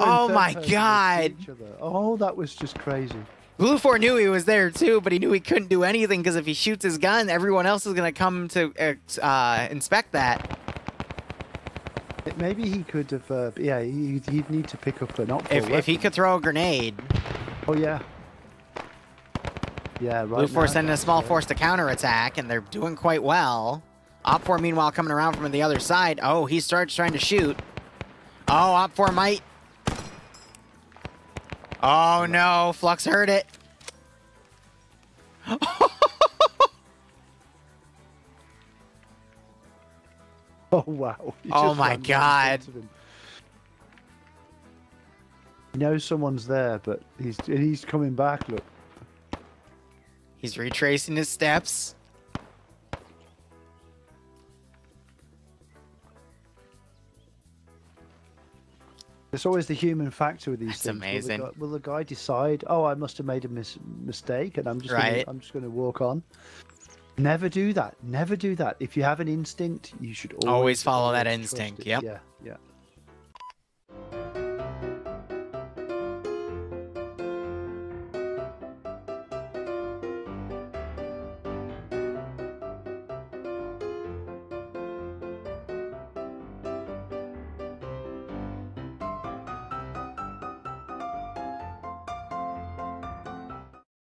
Oh my God. next to each other. Oh, that was just crazy. BLUFOR knew he was there too, but he knew he couldn't do anything because if he shoots his gun, everyone else is gonna come to uh, inspect that. Maybe he could have. Uh, yeah, he, he'd need to pick up an op. If, if he could throw a grenade, Oh yeah. Yeah, right. BLUFOR sending a small yeah. force to counterattack, and they're doing quite well. OPFOR, meanwhile, coming around from the other side. Oh, he starts trying to shoot. Oh, OPFOR might. Oh, no. Flux heard it. Oh wow. He Oh, my ran right in God. He knows someone's there, but he's he's coming back. Look. He's retracing his steps. There's always the human factor with these That's things. Will the amazing. guy- Will the, guy decide, oh, I must have made a mis- mistake, and I'm just Right. gonna, I'm just going to walk on? Never do that. Never do that. If you have an instinct, you should always, Always follow that instinct, yep. Yeah.